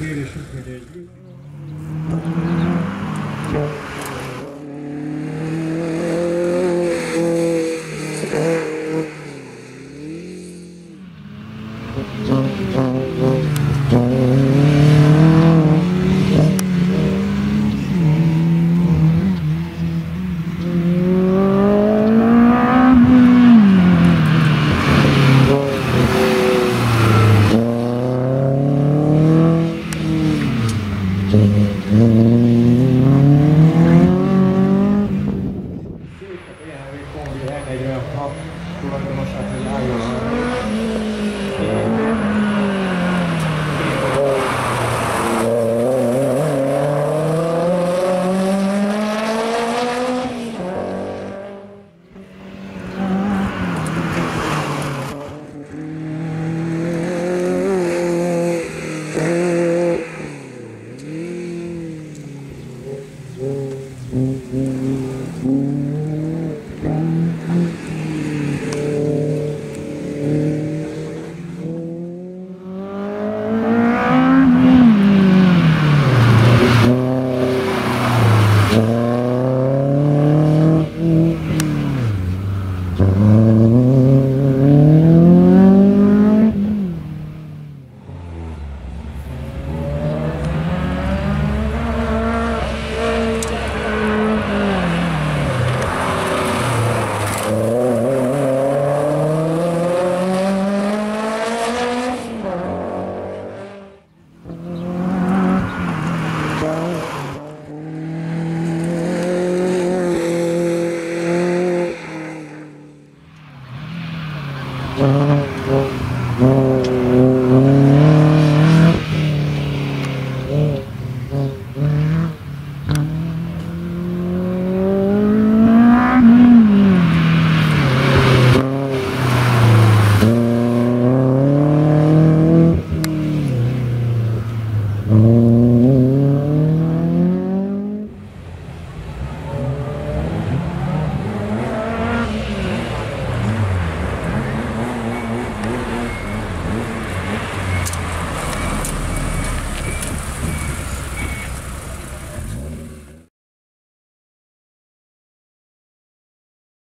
Deixa eu perder aqui. ご来場申し訳ないよ